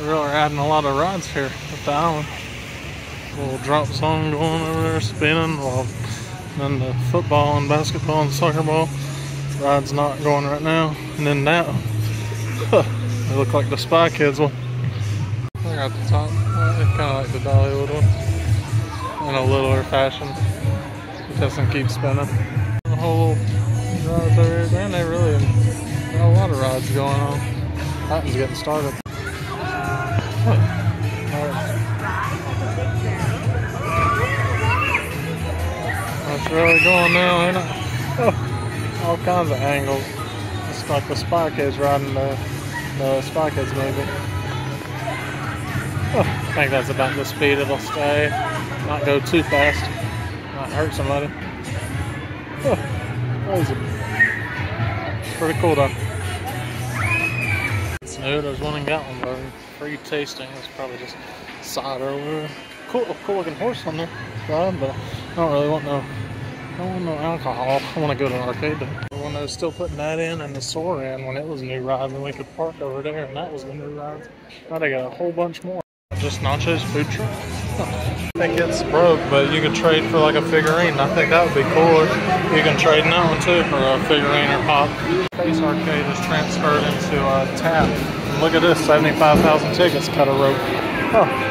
They're really adding a lot of rods here at the island. Little drop zone going over there, spinning. While then the football and basketball and soccer ball ride's not going right now. And then that, they look like the Spy Kids one. I got the top. Kind of like the Dollywood one in a littler fashion. It doesn't keep spinning. The whole rides over here, man, they really got a lot of rides going on. That one's getting started. It's really going now, ain't it? Oh, all kinds of angles. It's like the Spy Kids riding the, the Spy Kids movie. I think that's about the speed it'll stay. Not go too fast. Not hurt somebody. Oh, crazy. It's pretty cool though. New. There's one in Gatlinburg. but free tasting. It's probably just cider over Cool, cool looking horse on there, but I don't really want no, I don't want no alcohol. I want to go to an arcade. When they was still putting that in and the Soar in when it was a new ride, and we could park over there, and that was the new ride. Now they got a whole bunch more. Just nachos food truck. I think it's broke, but you could trade for like a figurine. I think that would be cool. You can trade in that one too for a figurine or pop. Space Arcade is transferred into a tap. And look at this, 75,000 tickets cut a rope. Huh.